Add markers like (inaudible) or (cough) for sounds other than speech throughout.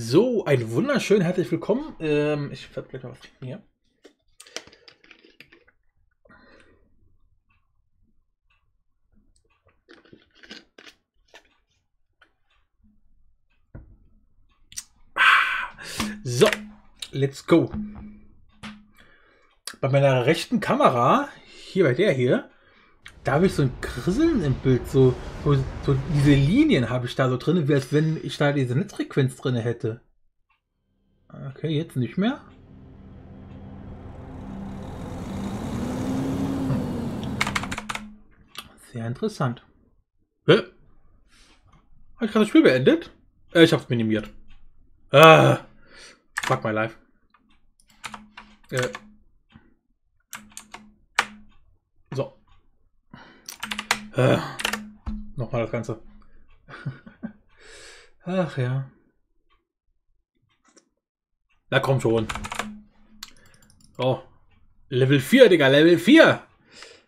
So, ein wunderschön herzlich willkommen. Ähm, ich werde gleich auf hier. Ah, So, let's go. Bei meiner rechten Kamera, hier bei der hier, da habe ich so ein Krisseln im Bild. So, so, so diese Linien habe ich da so drin, wie als wenn ich da diese Netzfrequenz drin hätte. Okay, jetzt nicht mehr. Hm. Sehr interessant. Hä? Habe ich gerade das Spiel beendet? Äh, ich habe es minimiert. Ah, fuck my life. Äh. So. Äh. Nochmal das Ganze. (laughs) Ach ja. Na komm schon. So. Level 4, Digga, Level 4.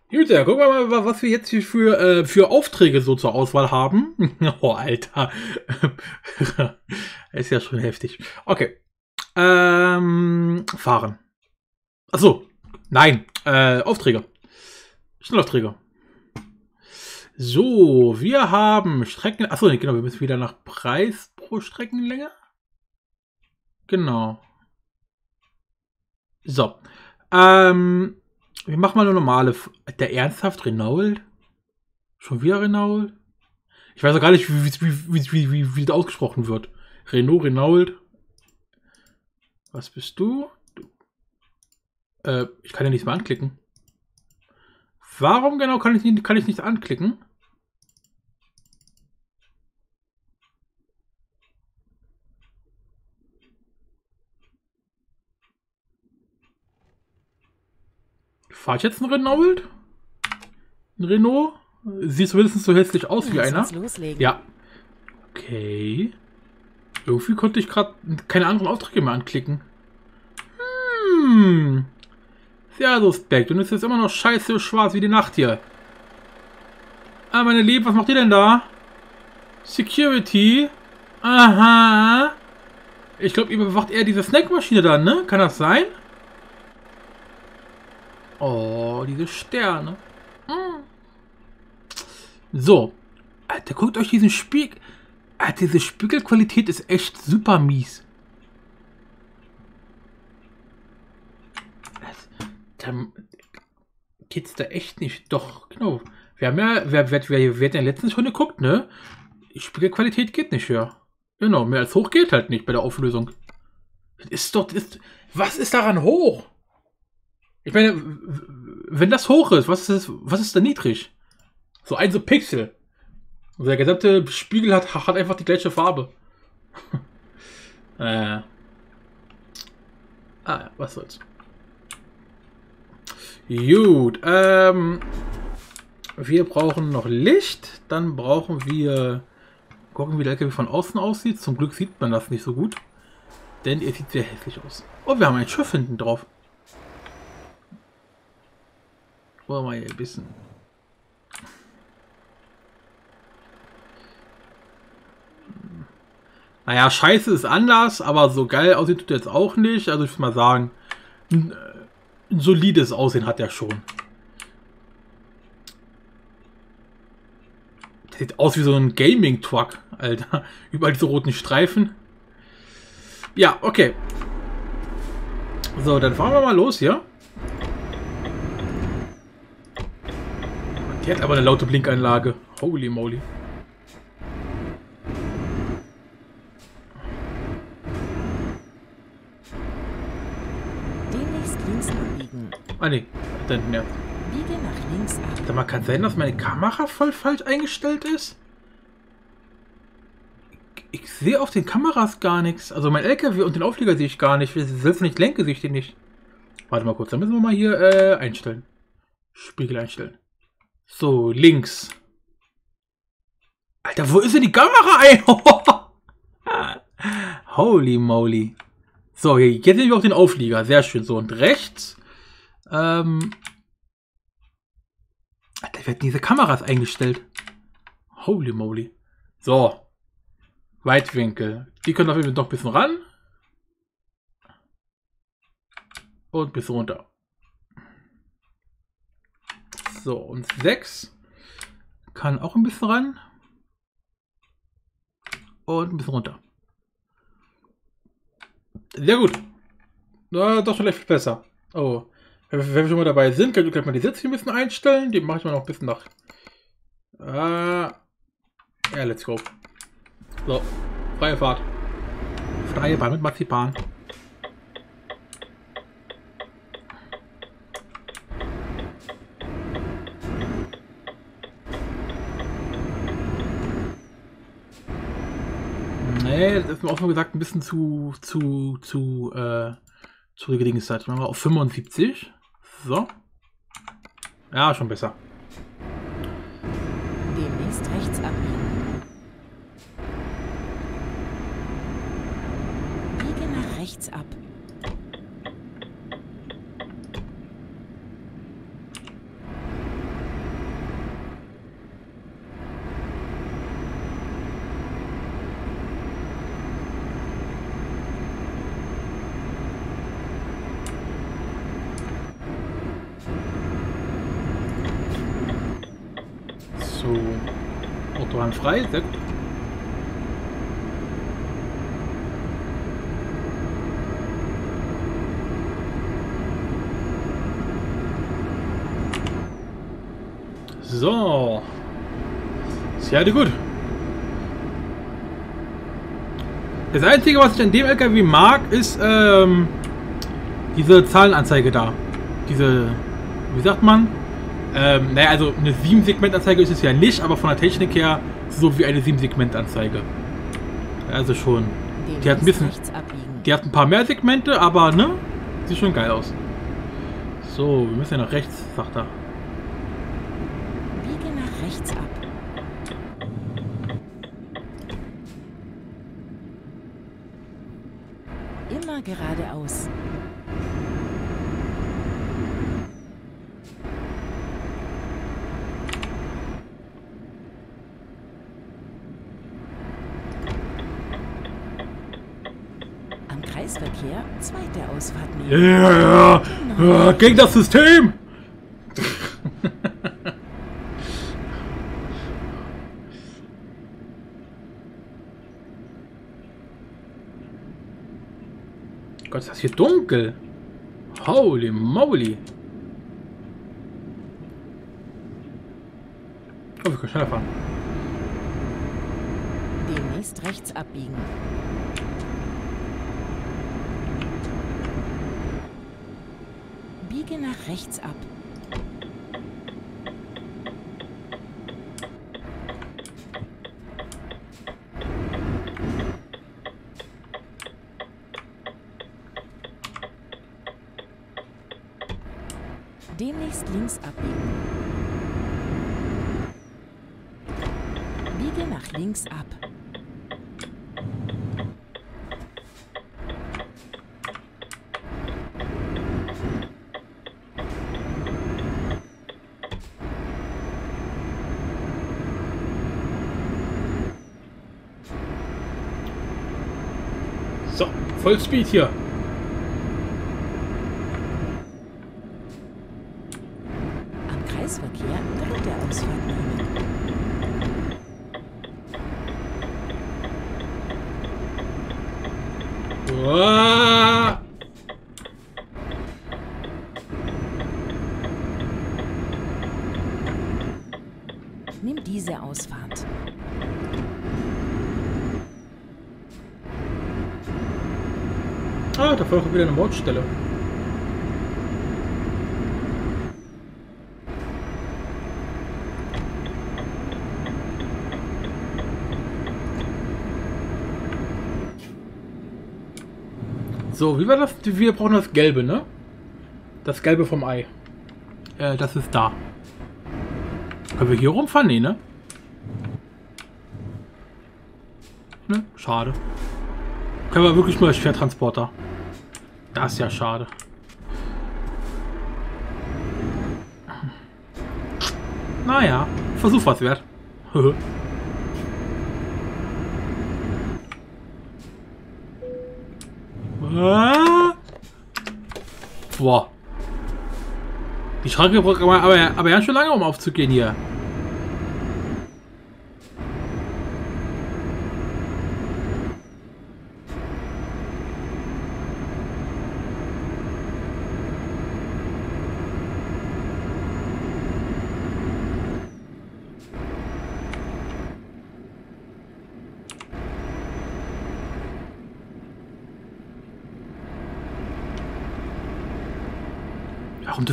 Gut, ja, gucken wir mal, was wir jetzt hier für, äh, für Aufträge so zur Auswahl haben. (laughs) oh, Alter. (laughs) Ist ja schon heftig. Okay. Ähm, fahren. Achso. Nein. Äh, Aufträge. Schnellaufträge. So, wir haben Strecken. Achso, nee, genau, wir müssen wieder nach Preis pro Streckenlänge. Genau. So. Ähm, wir machen mal eine normale. F- Der ernsthaft Renault? Schon wieder Renault? Ich weiß auch gar nicht, wie, wie, wie, wie, wie, das ausgesprochen wird. Renault, Renault. Was bist du? du. Äh, ich kann ja nichts mehr anklicken. Warum genau kann ich, kann ich nichts anklicken? Fahre ich jetzt einen Renault? Ein Renault? Sieht zumindest so hässlich aus wie Lass einer. Ja. Okay. Irgendwie konnte ich gerade keine anderen Aufträge mehr anklicken. Hm. Sehr suspekt. Und es ist immer noch scheiße schwarz wie die Nacht hier. Ah, meine Lieben, was macht ihr denn da? Security. Aha. Ich glaube, ihr bewacht eher diese Snackmaschine da, ne? Kann das sein? Oh, diese Sterne. Hm. So. Alter, guckt euch diesen Spiegel. Alter, diese Spiegelqualität ist echt super mies. Das- Da geht's da echt nicht. Doch, genau. Wir haben ja, wer, wer, wer, wer hat ja letztens schon geguckt, ne? Die Spiegelqualität geht nicht höher. Genau, mehr als hoch geht halt nicht bei der Auflösung. Das ist doch, das ist, was ist daran hoch? Ich meine, wenn das hoch ist, was ist, was ist da niedrig? So ein so Pixel. Also der gesamte Spiegel hat, hat einfach die gleiche Farbe. (laughs) äh. Ah, was soll's. Gut, ähm. Wir brauchen noch Licht. Dann brauchen wir. Gucken, wie der LKW von außen aussieht. Zum Glück sieht man das nicht so gut. Denn er sieht sehr hässlich aus. Oh, wir haben ein Schiff hinten drauf. Wollen wir hier ein bisschen. Naja, scheiße ist anders, aber so geil aussieht tut jetzt auch nicht. Also ich würde mal sagen, ein, äh, ein solides Aussehen hat er schon. Sieht aus wie so ein Gaming-Truck, Alter. (laughs) Überall diese roten Streifen. Ja, okay. So, dann fahren wir mal los hier. Die hat aber eine laute Blinkanlage. Holy moly. Demnächst links abbiegen. Ah ne, da hinten ja. Biege nach links ab. Sag mal, kann sein, dass meine Kamera voll falsch eingestellt ist? Ich, ich sehe auf den Kameras gar nichts. Also mein LKW und den Auflieger sehe ich gar nicht. Selbst wenn ich lenke, sehe ich den nicht. Warte mal kurz, dann müssen wir mal hier äh, einstellen. Spiegel einstellen. So, links. Alter, wo ist denn die Kamera ein? (laughs) Holy moly. So, jetzt nehmen wir auch den Auflieger. Sehr schön. So, und rechts. Ähm, Alter, hatten diese Kameras eingestellt. Holy moly. So. Weitwinkel. Die können auf jeden Fall noch ein bisschen ran. Und ein bisschen runter. So, und 6 kann auch ein bisschen ran. Und ein bisschen runter. Sehr gut. Na, doch vielleicht besser. Oh. Wenn wir, schon mal dabei sind, können wir gleich mal die hier ein bisschen einstellen. Die mache ich mal noch ein bisschen nach. Ah. Ja, let's go. So. Freie Fahrt. Freie Bahn mit Marzipan. Nee, das ist mir schon gesagt, ein bisschen zu, zu, zu, äh, zu Gedingszeit. Machen wir auf 75. So. Ja, schon besser. Demnächst rechts abbiegen. Biege nach rechts ab. So. Autobahn frei. Sehr gut. So. Sehr gut. Das Einzige, was ich an dem LKW mag, ist ähm, diese Zahlenanzeige da. Diese, wie sagt man? Ähm, naja, also eine 7-Segment-Anzeige ist es ja nicht, aber von der Technik her so wie eine 7-Segment-Anzeige. Also schon. Die hat ein bisschen-. Die hat ein paar mehr Segmente, aber ne? Sieht schon geil aus. So, wir müssen ja nach rechts, sagt er. Biege nach rechts ab. Immer geradeaus. Am Kreisverkehr zweite Ausfahrt nehmen. ja, ja, gegen das System! (laughs) Gott, ist das hier dunkel. Holy moly. Oh, wir können schneller fahren. Demnächst rechts abbiegen. Biege nach rechts ab. Demnächst links abbiegen. Biege nach links ab. So, voll Speed hier. Am Kreisverkehr dritte Ausfahrt nehmen. Nimm diese Ausfahrt. Ah, da folgt wieder eine Mautstelle. So, wie war das? Wir brauchen das Gelbe, ne? Das Gelbe vom Ei. Äh, das ist da. Können wir hier rumfahren? Nee, ne? Ne? Schade. Können wir wirklich nur als Schwertransporter. Das ist ja schade. Naja, Versuch was wert. (laughs) Boah. Die Schranke braucht aber, aber, aber ja schon lange, um aufzugehen hier.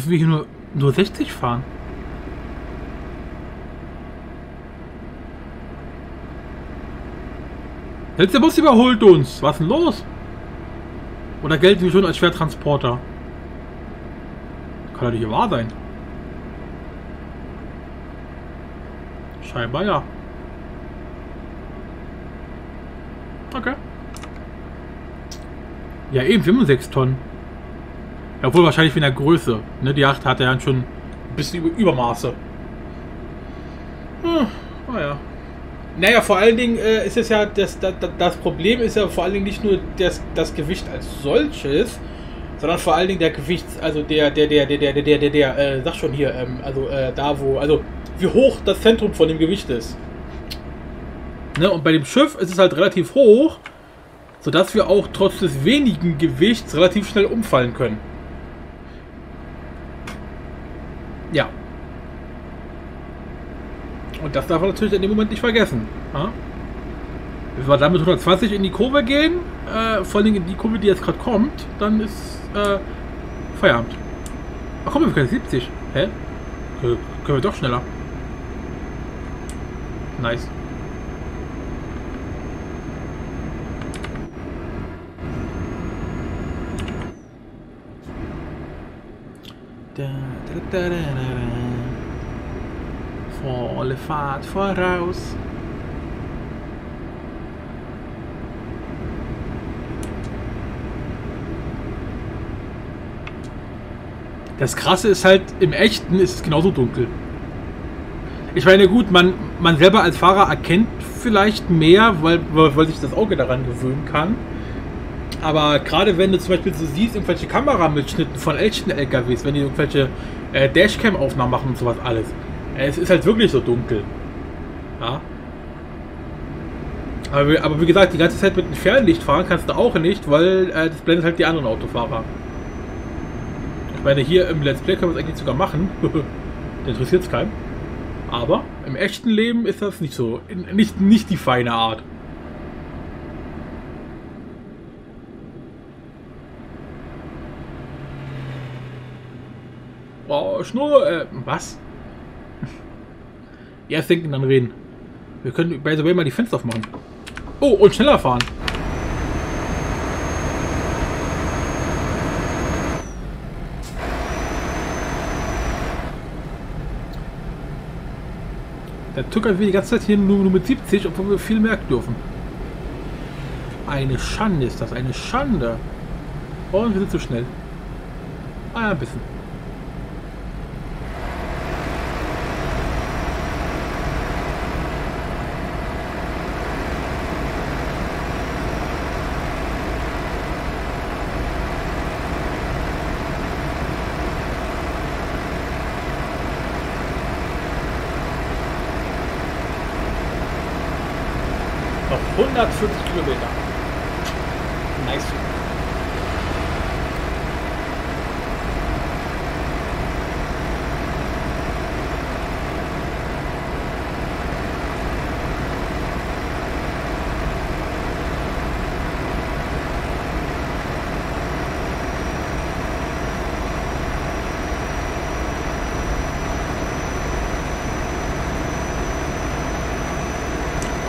Dürfen wir hier nur, nur 60 fahren? Jetzt der Bus überholt uns. Was ist denn los? Oder gelten wir schon als Schwertransporter? Kann doch nicht wahr sein. Scheinbar ja. Okay. Ja, eben 65 Tonnen. Obwohl wahrscheinlich wegen der Größe. Ne, die Yacht hat ja schon ein bisschen über Übermaße. Hm, naja. Naja, vor allen Dingen äh, ist es ja, das, das, das Problem ist ja vor allen Dingen nicht nur das, das Gewicht als solches, sondern vor allen Dingen der Gewicht, also der, der, der, der, der, der, der, der, der äh, sag schon hier, ähm, also äh, da wo, also wie hoch das Zentrum von dem Gewicht ist. Ne, und bei dem Schiff ist es halt relativ hoch, sodass wir auch trotz des wenigen Gewichts relativ schnell umfallen können. Ja. Und das darf man natürlich in dem Moment nicht vergessen. Ja? Wenn wir dann mit 120 in die Kurve gehen, äh, vor allem in die Kurve, die jetzt gerade kommt, dann ist äh, Feierabend. Ach komm, wir können 70. Hä? Können wir doch schneller. Nice. Da, Volle Fahrt voraus. Das Krasse ist halt, im Echten ist es genauso dunkel. Ich meine, gut, man, man selber als Fahrer erkennt vielleicht mehr, weil, weil sich das Auge daran gewöhnen kann. Aber gerade wenn du zum Beispiel so siehst, irgendwelche Kameramitschnitten von ältesten LKWs, wenn die irgendwelche äh, Dashcam-Aufnahmen machen und sowas alles, äh, es ist halt wirklich so dunkel. Ja. Aber, aber wie gesagt, die ganze Zeit mit dem Fernlicht fahren kannst du auch nicht, weil äh, das blendet halt die anderen Autofahrer. Ich meine, hier im Let's Play können wir es eigentlich sogar machen. (laughs) interessiert es keinen. Aber im echten Leben ist das nicht so. Nicht, nicht die feine Art. Oh, Schnur, äh, was? (laughs) Erst denken, dann reden. Wir können bei the way mal die Fenster aufmachen. Oh, und schneller fahren. Der tuckern wir die ganze Zeit hier nur, nur mit 70, obwohl wir viel mehr dürfen. Eine Schande ist das, eine Schande. Und wir sind zu schnell. Ah ja, ein bisschen. Noch 140 Kilometer. Nice.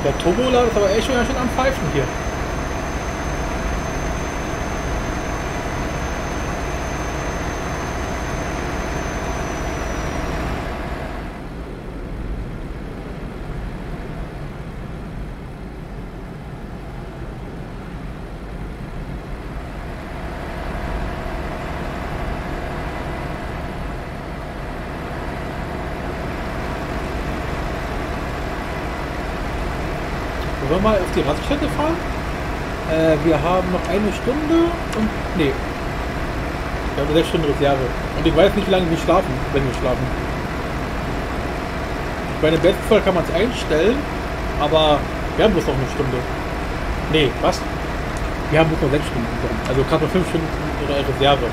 Der Turbolader ist aber echt schon, schon am Pfeifen hier. Wollen wir haben noch eine Stunde und. Nee. Wir haben sechs Stunden Reserve. Und ich weiß nicht, wie lange wir schlafen, wenn wir schlafen. Bei dem besten Fall kann man es einstellen, aber wir haben bloß noch eine Stunde. Nee, was? Wir haben bloß noch sechs Stunden. Also gerade noch fünf Stunden Reserve.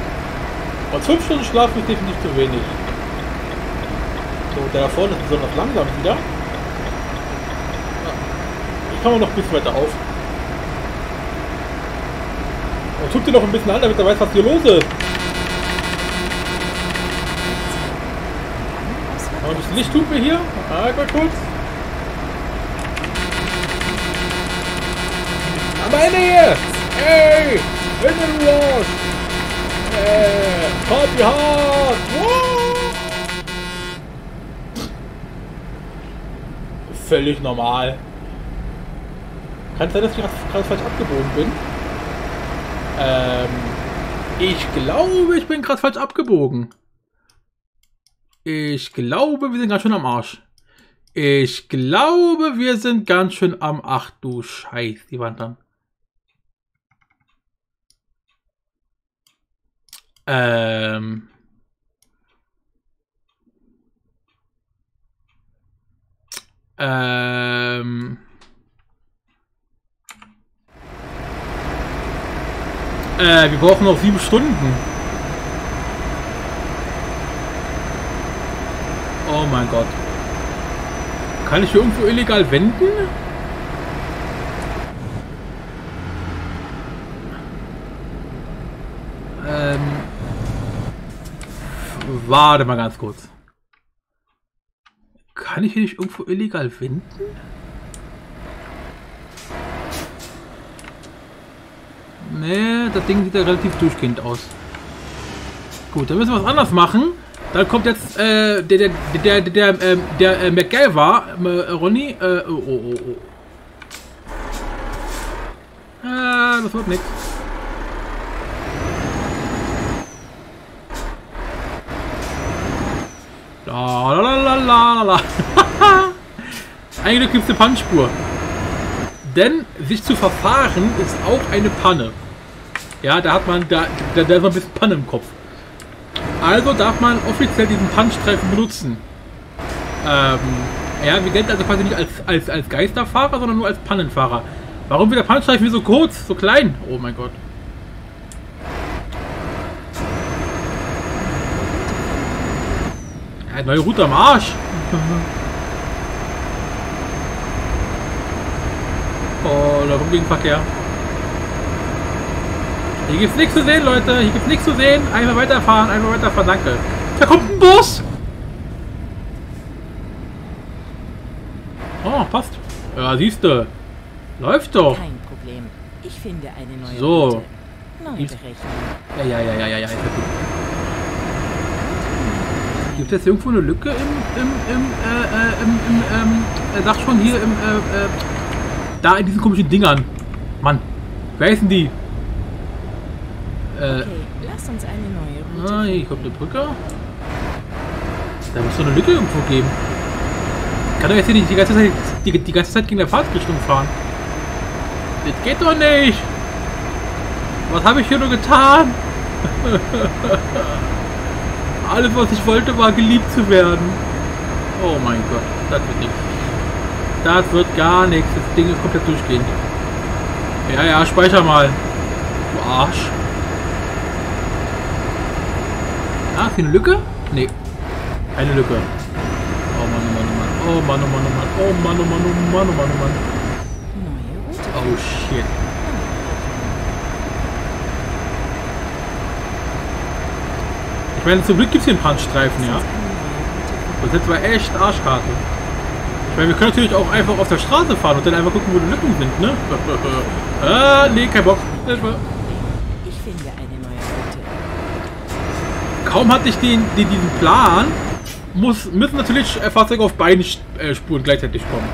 Und fünf Stunden Schlaf ist definitiv zu wenig. So, der da vorne ist besonders langsam wieder. Ich komme noch ein bisschen weiter auf. Und guck dir noch ein bisschen an, damit er weiß, was hier los ist. Wir ein bisschen Lichthupe hier? Ah, mal kurz. Am Ende hier! Hey! Engine Wash! Hey! Party hard! Wow! Völlig normal. Kann sein, dass ich gerade falsch abgebogen bin? Ähm, ich glaube, ich bin gerade falsch abgebogen. Ich glaube, wir sind ganz schön am Arsch. Ich glaube, wir sind ganz schön am... Ach du Scheiß, die Wand dann. Ähm... Ähm... Äh, wir brauchen noch sieben Stunden. Oh mein Gott. Kann ich hier irgendwo illegal wenden? Ähm. Warte mal ganz kurz. Kann ich hier nicht irgendwo illegal wenden? Nee, das Ding sieht ja relativ durchgehend aus. Gut, dann müssen wir was anderes machen. Dann kommt jetzt äh, der, der, der, der, der, äh, der äh, MacGyver, äh, Ronny. Äh, oh, oh, oh. Ah, das wird nichts. La la la la la (laughs) Ein Glück gibt es eine Pannspur. Denn sich zu verfahren ist auch eine Panne. Ja, da hat man, da, da, da ist man ein bisschen Panne im Kopf. Also darf man offiziell diesen Punchstreifen benutzen. Ähm, ja, wir gelten also quasi nicht als, als, als Geisterfahrer, sondern nur als Pannenfahrer. Warum wird der Punchstreifen so kurz, so klein? Oh mein Gott. Ja, neue Route am Arsch. (laughs) Oh, da kommt Gegenverkehr. Hier gibt's nichts zu sehen, Leute. Hier gibt's nichts zu sehen. Einfach weiterfahren, einfach weiterfahren. Danke. Da kommt ein Bus. Oh, passt. Ja, siehst du. Läuft doch. Kein Problem. Ich finde eine neue So. Route. Neu Gibt's- berechnen. Ja, ja, ja, ja, ja, ja. Gibt es irgendwo eine Lücke im, im, im, äh, äh, im, im ähm, äh, sag schon hier im, äh, äh, da in diesen komischen Dingern. Mann, wer ist denn die? Äh, Okay, lass uns eine neue Route Ah, hier kommt eine Brücke. Da muss doch eine Lücke irgendwo geben. Kann doch jetzt hier nicht die ganze Zeit, die, die ganze Zeit gegen der Fahrtrichtung fahren. Das geht doch nicht. Was habe ich hier nur getan? (laughs) Alles, was ich wollte, war geliebt zu werden. Oh mein Gott, das wird nichts. Das wird gar nichts. Das Ding ist komplett durchgehend. Ja, ja, speicher mal. Du Arsch. Ah, hier eine Lücke? Nee. Keine Lücke. Oh Mann, oh Mann, oh Mann. Oh Mann, oh Mann, oh Mann. Oh Mann, oh Mann, oh Mann, oh Mann, oh Mann. Oh shit. Ich meine, zum Glück gibt es hier einen Punchstreifen, ja. Das ist zwar echt Arschkarte. Ich meine, wir können natürlich auch einfach auf der Straße fahren und dann einfach gucken, wo die Lücken sind, ne? (laughs) ah, nee, kein Bock. Kaum hatte ich den, den, diesen Plan, muss, müssen natürlich äh, Fahrzeuge auf beiden äh, Spuren gleichzeitig kommen.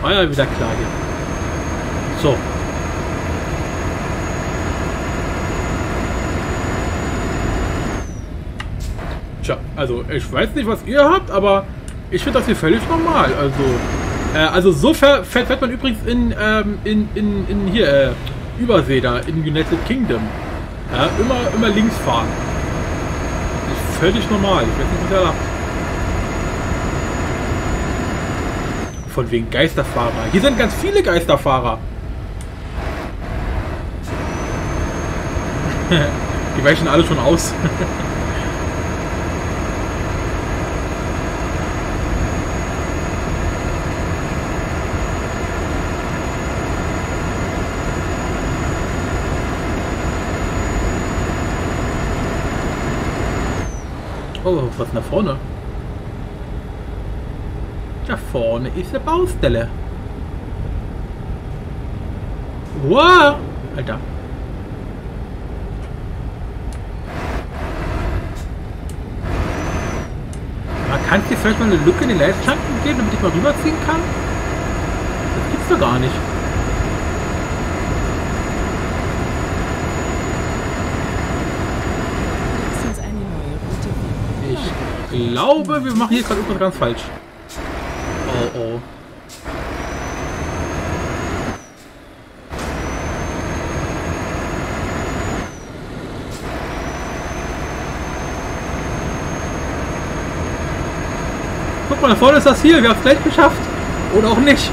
War ja wieder klar hier. So. Tja, also ich weiß nicht, was ihr habt, aber ich finde das hier völlig normal. Also, äh, also so fährt, fährt man übrigens in, ähm, in, in, in hier, äh, Übersee da in United Kingdom. Ja, immer, immer links fahren. Völlig normal. Ich weiß nicht, was er lacht. Von wegen Geisterfahrer. Hier sind ganz viele Geisterfahrer. (laughs) Die weichen alle schon aus. (laughs) Oh, was da vorne? Da vorne ist eine Baustelle. Wow! Alter. Man kann hier vielleicht mal eine Lücke in den Leitplanken geben, damit ich mal rüberziehen kann? Das gibt's doch gar nicht. Lass uns eine neue Route finden. Ich glaube, wir machen hier gerade irgendwas ganz falsch. Oh oh. Guck mal, da vorne ist das Ziel. Wir haben es gleich geschafft. Oder auch nicht.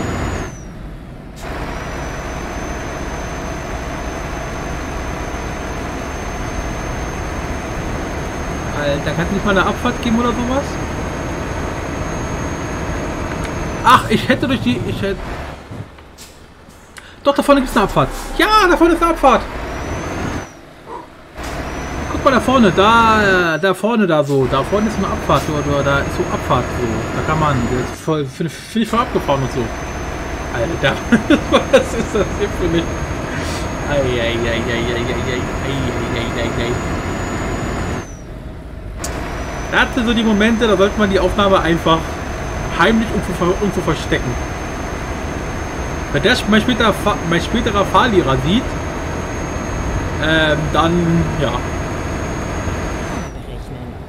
Alter, kann es nicht mal eine Abfahrt geben oder sowas? Ach, ich hätte durch die... Ich hätte... Doch, da vorne gibt es eine Abfahrt. Ja, da vorne ist eine Abfahrt. Guck mal da vorne, da, äh, da vorne da so. Da vorne ist eine Abfahrt. Oder, da ist so Abfahrt so. Da kann man... Finde find ich voll abgefahren und so. Alter, was ist das hier für mich? Eieieiei. Das sind so die Momente, da sollte man die Aufnahme einfach heimlich irgendwo, irgendwo verstecken. Wenn das mein späterer, mein späterer Fahrlehrer sieht, ähm, dann, ja,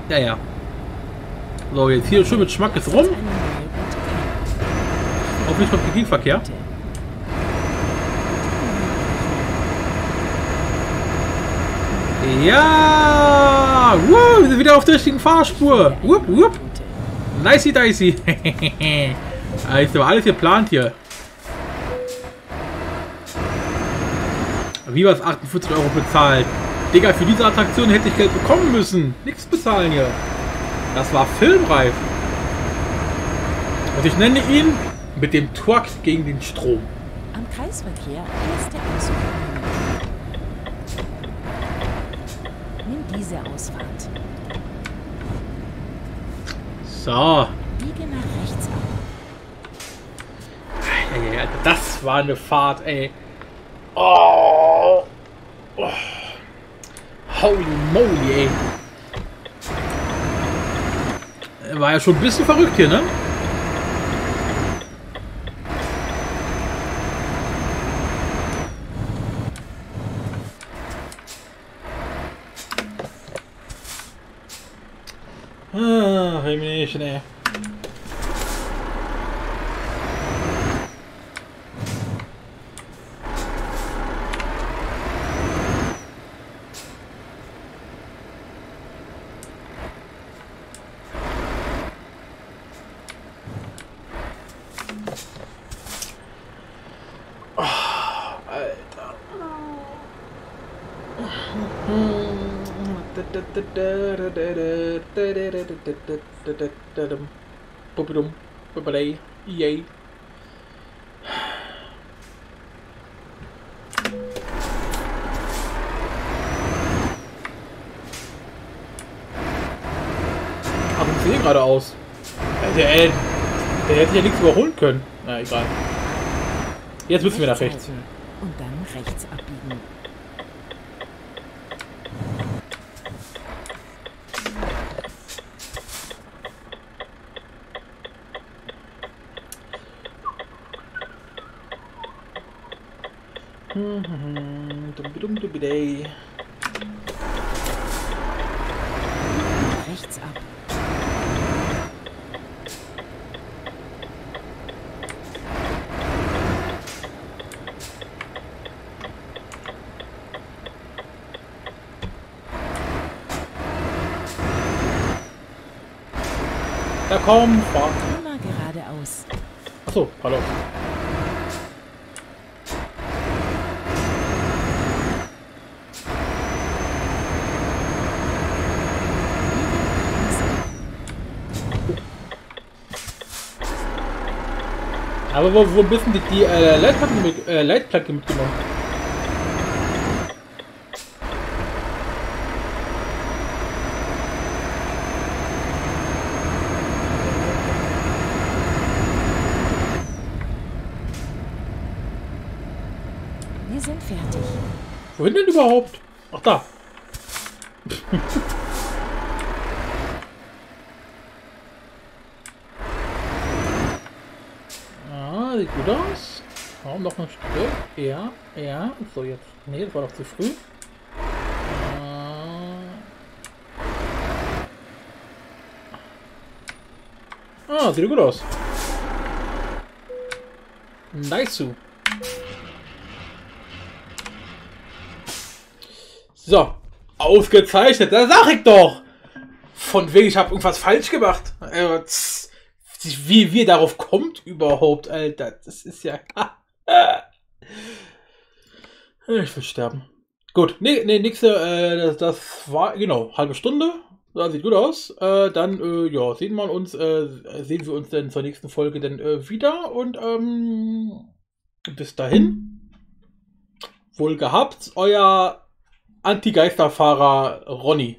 ja, ja. So, jetzt hier schön mit Schmackes rum. finden. Hoffentlich kommt der Gegenverkehr. Route. Ja! Wow, wir sind wieder auf der richtigen Fahrspur. Wupp, wupp. Nicey dicey. (laughs) also alles geplant hier. Wie was 48 Euro bezahlt. Digga, für diese Attraktion hätte ich Geld bekommen müssen. Nichts bezahlen hier. Das war filmreif. Und ich nenne ihn mit dem Truck gegen den Strom. Am Kreisverkehr erste Ausfahrt. Nimm diese Ausfahrt. So. Biege nach rechts ab. Das war eine Fahrt, ey. Oh. oh. Holy moly, ey. War ja schon ein bisschen verrückt hier, ne? Ah, Himmlischen, ey. Bubidum, bubidai, yay. Aber ich sehe gerade aus. Der, der, der hätte ja nichts überholen können. Na egal. Jetzt müssen wir nach rechts. Und dann rechts abbiegen. Mhm. Rechts ab. Da kommt. fahr. Immer geradeaus. So, hallo. Aber wo, wo bist denn die, die äh, Leitplanke, mit, äh, Leitplanke mitgenommen? Wir sind fertig. Wohin denn überhaupt? Ach da. (laughs) ah, sieht gut aus. Warum noch Stück? Ja, ja. So, jetzt. Nee, das war doch zu früh. Ah, sieht gut aus. Nice. So, ausgezeichnet, da sag ich doch. Von wegen, ich habe irgendwas falsch gemacht. Äh, Wie wir darauf kommt überhaupt, Alter. Das ist ja. (laughs) (laughs) Ich will sterben. Gut, nee, nee, nächste, äh, das, das war, genau, halbe Stunde. Das sieht gut aus. Äh, dann, äh, ja, sehen wir uns, äh, sehen wir uns dann zur nächsten Folge dann äh, wieder und ähm, bis dahin. Wohl gehabt, euer Anti-Geisterfahrer Ronny.